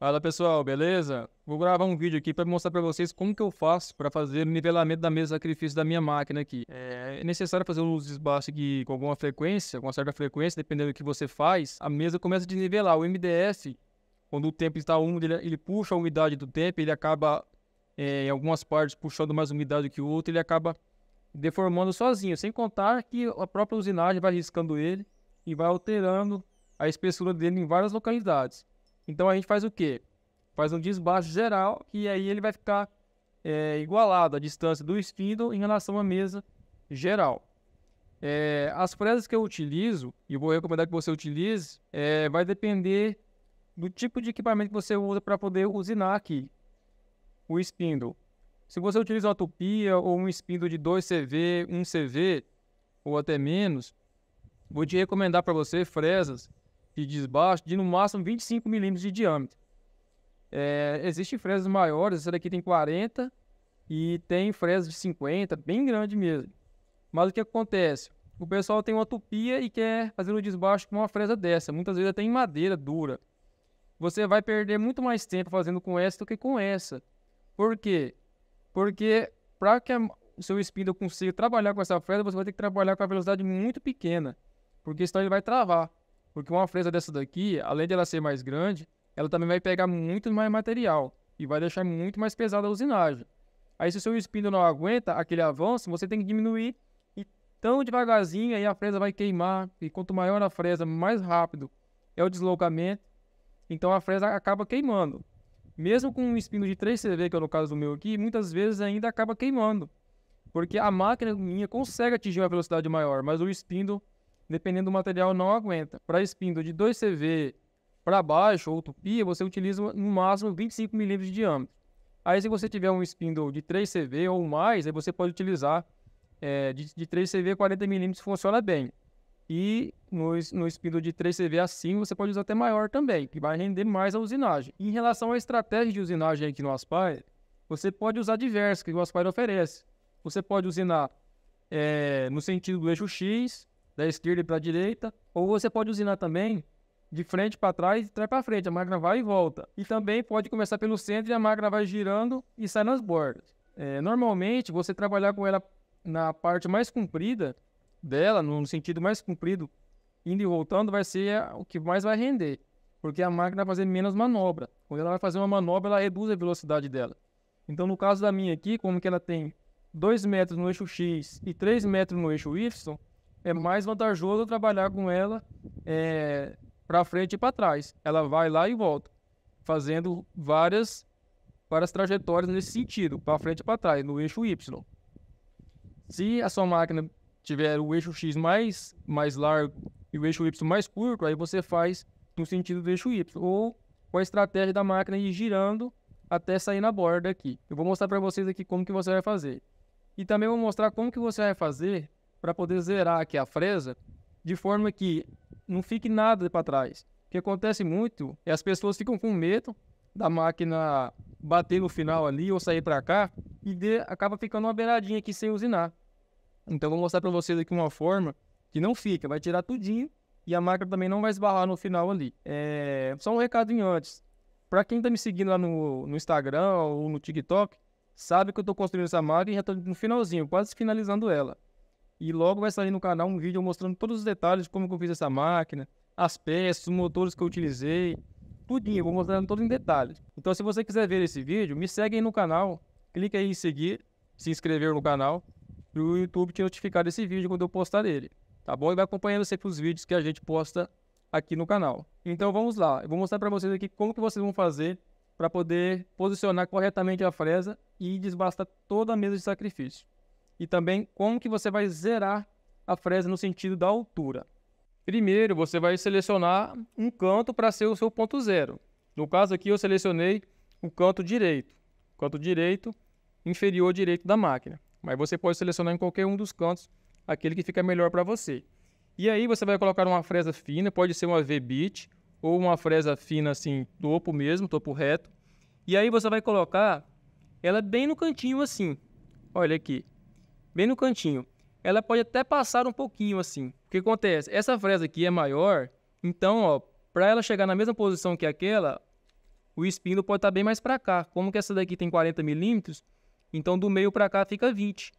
Fala pessoal, beleza? Vou gravar um vídeo aqui para mostrar para vocês como que eu faço para fazer o nivelamento da mesa de sacrifício da minha máquina aqui. É necessário fazer os desbastes aqui com alguma frequência, com uma certa frequência, dependendo do que você faz, a mesa começa a desnivelar. O MDF, quando o tempo está úmido, ele, ele puxa a umidade do tempo, ele acaba é, em algumas partes puxando mais umidade que o outro, ele acaba deformando sozinho, sem contar que a própria usinagem vai riscando ele e vai alterando a espessura dele em várias localidades. Então a gente faz o quê? Faz um desbaste geral e aí ele vai ficar é, igualado a distância do spindle em relação à mesa geral. É, as fresas que eu utilizo, e vou recomendar que você utilize, é, vai depender do tipo de equipamento que você usa para poder usinar aqui o spindle. Se você utiliza uma tupia ou um spindle de 2 CV, 1 CV ou até menos, vou te recomendar para você fresas de desbaste de no máximo 25 milímetros de diâmetro. É, existem fresas maiores, essa daqui tem 40 e tem fresas de 50, bem grande mesmo. Mas o que acontece? O pessoal tem uma tupia e quer fazer o desbaste com uma fresa dessa, muitas vezes até em madeira dura. Você vai perder muito mais tempo fazendo com essa do que com essa. Por quê? Porque para que o seu spindle consiga trabalhar com essa fresa, você vai ter que trabalhar com a velocidade muito pequena, porque senão ele vai travar. Porque uma fresa dessa daqui, além de ela ser mais grande, ela também vai pegar muito mais material e vai deixar muito mais pesada a usinagem. Aí se o seu spindle não aguenta aquele avanço, você tem que diminuir e tão devagarzinho aí a fresa vai queimar. E quanto maior a fresa, mais rápido é o deslocamento. Então a fresa acaba queimando. Mesmo com um spindle de 3CV, que é no caso do meu aqui, muitas vezes ainda acaba queimando. Porque a máquina minha consegue atingir uma velocidade maior, mas o spindle dependendo do material, não aguenta. Para spindle de 2CV para baixo ou tupia, você utiliza no máximo 25 milímetros de diâmetro. Aí se você tiver um spindle de 3CV ou mais, aí você pode utilizar é, de, de 3CV 40 milímetros funciona bem. E no, no spindle de 3CV assim, você pode usar até maior também, que vai render mais a usinagem. Em relação à estratégia de usinagem aqui no Aspire, você pode usar diversas que o Aspire oferece. Você pode usinar é, no sentido do eixo X, da esquerda para a direita, ou você pode usinar também de frente para trás e trás para frente, a máquina vai e volta. E também pode começar pelo centro e a máquina vai girando e sai nas bordas. É, normalmente, você trabalhar com ela na parte mais comprida dela, no sentido mais comprido, indo e voltando, vai ser o que mais vai render, porque a máquina vai fazer menos manobra. Quando ela vai fazer uma manobra, ela reduz a velocidade dela. Então, no caso da minha aqui, como que ela tem 2 metros no eixo X e 3 metros no eixo Y, é mais vantajoso trabalhar com ela é, para frente e para trás. Ela vai lá e volta, fazendo várias, várias trajetórias nesse sentido, para frente e para trás, no eixo Y. Se a sua máquina tiver o eixo X mais, mais largo e o eixo Y mais curto, aí você faz no sentido do eixo Y. Ou com a estratégia da máquina ir girando até sair na borda aqui. Eu vou mostrar para vocês aqui como que você vai fazer. E também vou mostrar como que você vai fazer para poder zerar aqui a fresa de forma que não fique nada para trás. O que acontece muito é as pessoas ficam com medo da máquina bater no final ali ou sair para cá e de, acaba ficando uma beiradinha aqui sem usinar. Então vou mostrar para vocês aqui uma forma que não fica, vai tirar tudinho e a máquina também não vai esbarrar no final ali. É, só um recadinho antes. Para quem está me seguindo lá no, no Instagram ou no TikTok, sabe que eu estou construindo essa máquina e já estou no finalzinho, quase finalizando ela. E logo vai sair no canal um vídeo mostrando todos os detalhes de como eu fiz essa máquina, as peças, os motores que eu utilizei, tudinho, vou mostrando todo em detalhes. Então se você quiser ver esse vídeo, me segue aí no canal, clique aí em seguir, se inscrever no canal, para o YouTube te notificar desse vídeo quando eu postar ele, tá bom? E vai acompanhando sempre os vídeos que a gente posta aqui no canal. Então vamos lá, eu vou mostrar para vocês aqui como que vocês vão fazer para poder posicionar corretamente a fresa e desbastar toda a mesa de sacrifício e também como que você vai zerar a fresa no sentido da altura. Primeiro, você vai selecionar um canto para ser o seu ponto zero. No caso aqui, eu selecionei o canto direito, canto direito inferior direito da máquina. Mas você pode selecionar em qualquer um dos cantos aquele que fica melhor para você. E aí você vai colocar uma fresa fina, pode ser uma V-bit ou uma fresa fina assim, topo mesmo, topo reto. E aí você vai colocar ela bem no cantinho assim. Olha aqui bem no cantinho. Ela pode até passar um pouquinho assim. O que acontece? Essa fresa aqui é maior, então, ó, para ela chegar na mesma posição que aquela, o espinho pode estar bem mais para cá. Como que essa daqui tem 40 milímetros, então do meio para cá fica 20.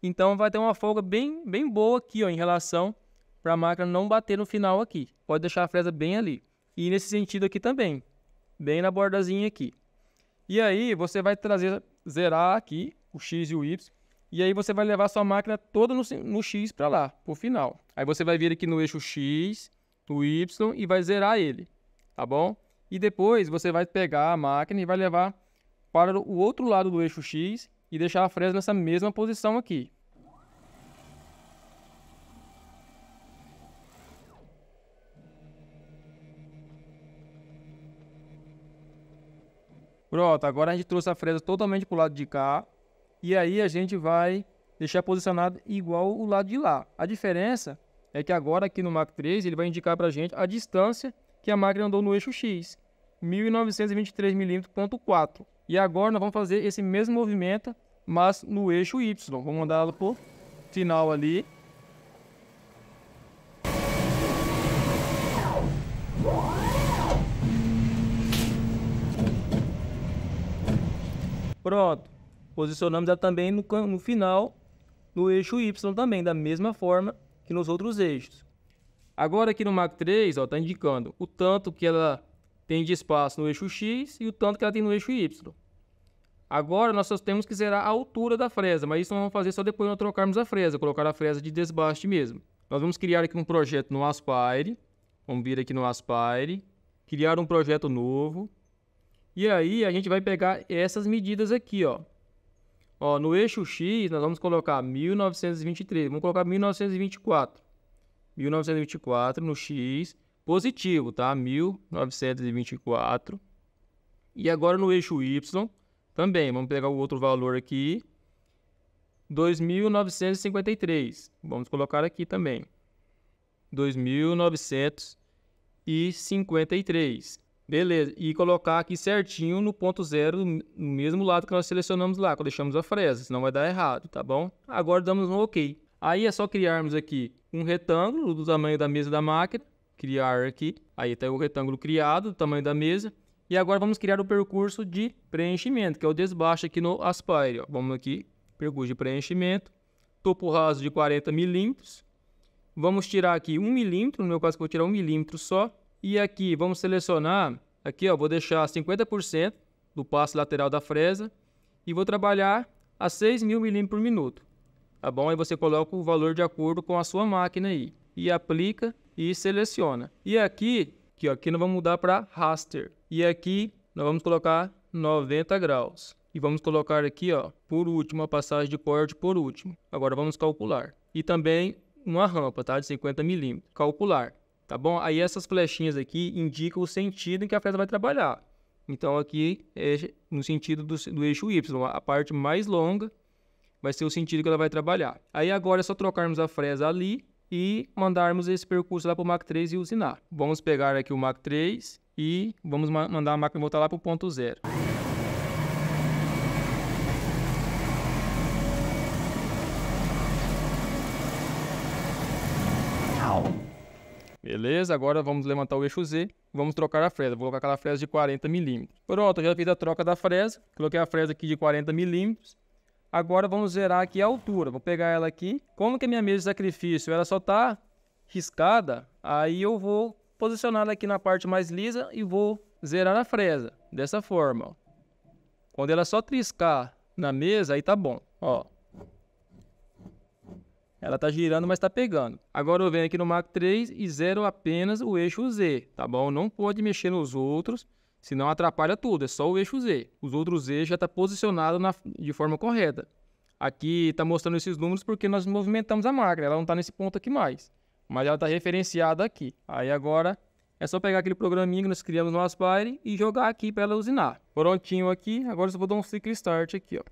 Então vai ter uma folga bem, bem boa aqui ó, em relação para a máquina não bater no final aqui. Pode deixar a fresa bem ali. E nesse sentido aqui também, bem na bordazinha aqui. E aí você vai trazer, zerar aqui o X e o Y. E aí você vai levar sua máquina toda no, no X para lá, para o final. Aí você vai vir aqui no eixo X, no Y e vai zerar ele, tá bom? E depois você vai pegar a máquina e vai levar para o outro lado do eixo X e deixar a fresa nessa mesma posição aqui. Pronto, agora a gente trouxe a fresa totalmente para o lado de cá. E aí a gente vai deixar posicionado igual o lado de lá. A diferença é que agora aqui no Mach 3 ele vai indicar para a gente a distância que a máquina andou no eixo X. 1923 mm.4. E agora nós vamos fazer esse mesmo movimento, mas no eixo Y. Vamos mandá-lo por final ali. Pronto. Posicionamos ela também no, no final, no eixo Y também, da mesma forma que nos outros eixos. Agora aqui no Mach 3, está indicando o tanto que ela tem de espaço no eixo X e o tanto que ela tem no eixo Y. Agora nós só temos que zerar a altura da fresa, mas isso nós vamos fazer só depois de trocarmos a fresa, colocar a fresa de desbaste mesmo. Nós vamos criar aqui um projeto no Aspire, vamos vir aqui no Aspire, criar um projeto novo, e aí a gente vai pegar essas medidas aqui, ó. Ó, no eixo X nós vamos colocar 1923, vamos colocar 1924. 1924 no X, positivo, tá? 1924. E agora no eixo Y também, vamos pegar o outro valor aqui, 2.953. Vamos colocar aqui também. 2.953. Beleza, e colocar aqui certinho no ponto zero, no mesmo lado que nós selecionamos lá, quando deixamos a fresa, senão vai dar errado, tá bom? Agora damos um OK. Aí é só criarmos aqui um retângulo do tamanho da mesa da máquina, criar aqui, aí está o retângulo criado, do tamanho da mesa, e agora vamos criar o percurso de preenchimento, que é o desbaixo aqui no Aspire. Ó. Vamos aqui, percurso de preenchimento, topo raso de 40 milímetros, vamos tirar aqui 1 milímetro, no meu caso eu vou tirar 1 milímetro só, e aqui vamos selecionar, aqui ó, vou deixar 50% do passo lateral da fresa e vou trabalhar a 6 mil milímetros por minuto. Tá bom? Aí você coloca o valor de acordo com a sua máquina aí e aplica e seleciona. E aqui, aqui, ó, aqui nós vamos mudar para raster. E aqui nós vamos colocar 90 graus. E vamos colocar aqui, ó, por último, a passagem de corte por último. Agora vamos calcular. E também uma rampa, tá? De 50 milímetros. Calcular tá bom? Aí essas flechinhas aqui indicam o sentido em que a fresa vai trabalhar. Então aqui é no sentido do, do eixo Y, a parte mais longa vai ser o sentido que ela vai trabalhar. Aí agora é só trocarmos a fresa ali e mandarmos esse percurso lá para o Mach 3 e usinar. Vamos pegar aqui o Mach 3 e vamos mandar a máquina voltar lá para o ponto zero. Beleza, agora vamos levantar o eixo Z, vamos trocar a fresa, vou colocar aquela fresa de 40 milímetros. Pronto, já fiz a troca da fresa, coloquei a fresa aqui de 40 milímetros. Agora vamos zerar aqui a altura, vou pegar ela aqui. Como que a minha mesa de sacrifício ela só está riscada, aí eu vou posicionar ela aqui na parte mais lisa e vou zerar a fresa, dessa forma. Ó. Quando ela só triscar na mesa, aí tá bom, ó. Ela está girando, mas está pegando. Agora eu venho aqui no Mach 3 e zero apenas o eixo Z, tá bom? Não pode mexer nos outros, senão atrapalha tudo. É só o eixo Z. Os outros Z já está posicionado na, de forma correta. Aqui está mostrando esses números porque nós movimentamos a máquina. Ela não está nesse ponto aqui mais. Mas ela está referenciada aqui. Aí agora é só pegar aquele programinha que nós criamos no Aspire e jogar aqui para ela usinar. Prontinho aqui. Agora eu só vou dar um ciclo start aqui, ó.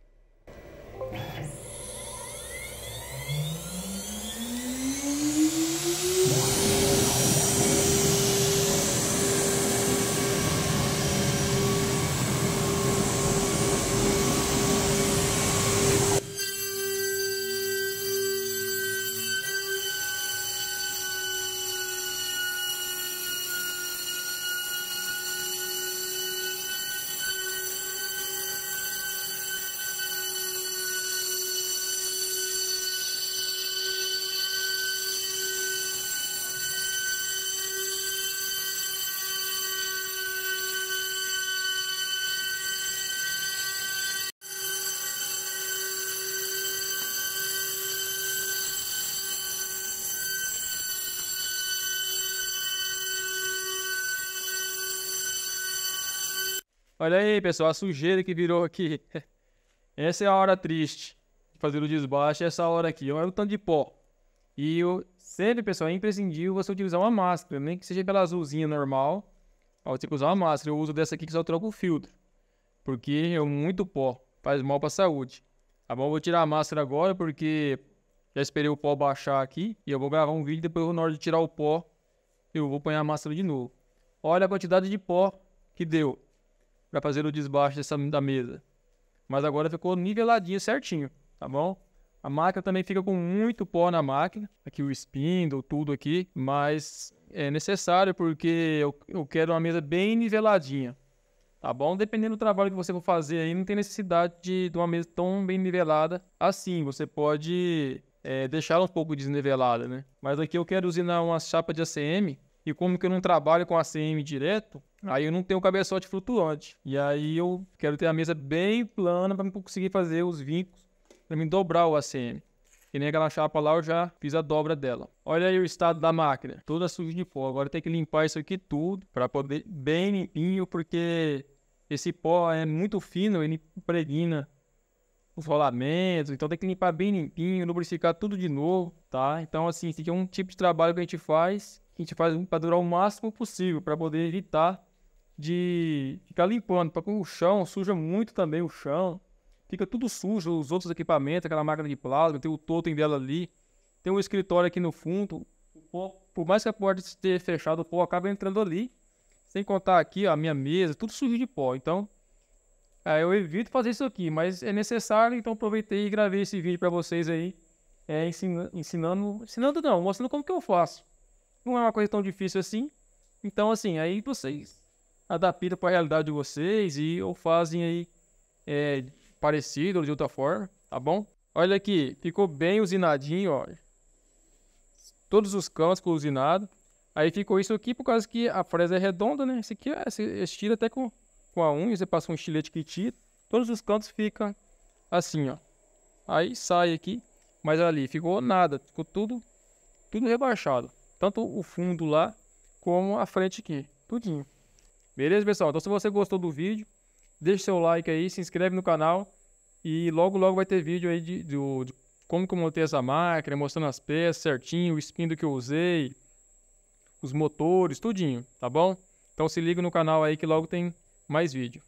Olha aí, pessoal, a sujeira que virou aqui. Essa é a hora triste de fazer o desbaste, essa hora aqui. Olha o tanto de pó. E eu, sempre, pessoal, é imprescindível você utilizar uma máscara, nem que seja pela azulzinha normal. Você tem que usar uma máscara. Eu uso dessa aqui que só troca o filtro. Porque é muito pó, faz mal para a saúde. Tá bom? vou tirar a máscara agora porque já esperei o pó baixar aqui. E eu vou gravar um vídeo depois na hora de tirar o pó, eu vou pôr a máscara de novo. Olha a quantidade de pó que deu para fazer o desbaste dessa, da mesa. Mas agora ficou niveladinho certinho, tá bom? A máquina também fica com muito pó na máquina, aqui o spindle, tudo aqui, mas é necessário porque eu, eu quero uma mesa bem niveladinha, tá bom? Dependendo do trabalho que você for fazer aí, não tem necessidade de, de uma mesa tão bem nivelada assim, você pode é, deixar um pouco desnivelada, né? Mas aqui eu quero usinar uma chapa de ACM e como que eu não trabalho com ACM direto, aí eu não tenho cabeçote flutuante. E aí eu quero ter a mesa bem plana para conseguir fazer os vincos, para me dobrar o ACM. Que nem aquela chapa lá, eu já fiz a dobra dela. Olha aí o estado da máquina, toda suja de pó. Agora tem que limpar isso aqui tudo para poder bem limpinho, porque esse pó é muito fino, ele impregna os rolamentos, então tem que limpar bem limpinho, lubrificar tudo de novo, tá? Então assim, esse aqui é um tipo de trabalho que a gente faz que a gente faz para durar o máximo possível, para poder evitar de ficar limpando, porque o chão suja muito também o chão, fica tudo sujo, os outros equipamentos, aquela máquina de plasma, tem o totem dela ali, tem um escritório aqui no fundo, por mais que a porta esteja fechada, o pó acaba entrando ali, sem contar aqui ó, a minha mesa, tudo sujo de pó, então é, eu evito fazer isso aqui, mas é necessário, então aproveitei e gravei esse vídeo para vocês aí, é, ensinando, ensinando não, mostrando como que eu faço. Não é uma coisa tão difícil assim. Então, assim, aí vocês adaptam para a realidade de vocês e ou fazem aí é, parecido ou de outra forma, tá bom? Olha aqui, ficou bem usinadinho, ó. Todos os cantos com usinado. Aí ficou isso aqui por causa que a fresa é redonda, né? Esse aqui é, esse tira até com, com a unha, você passa um estilete que tira. Todos os cantos ficam assim, ó. Aí sai aqui, mas ali ficou nada, ficou tudo, tudo rebaixado. Tanto o fundo lá, como a frente aqui. Tudinho. Beleza, pessoal? Então se você gostou do vídeo, deixe seu like aí, se inscreve no canal. E logo, logo vai ter vídeo aí de, de, de como que eu montei essa máquina, mostrando as peças certinho, o espinho que eu usei, os motores, tudinho, tá bom? Então se liga no canal aí que logo tem mais vídeo.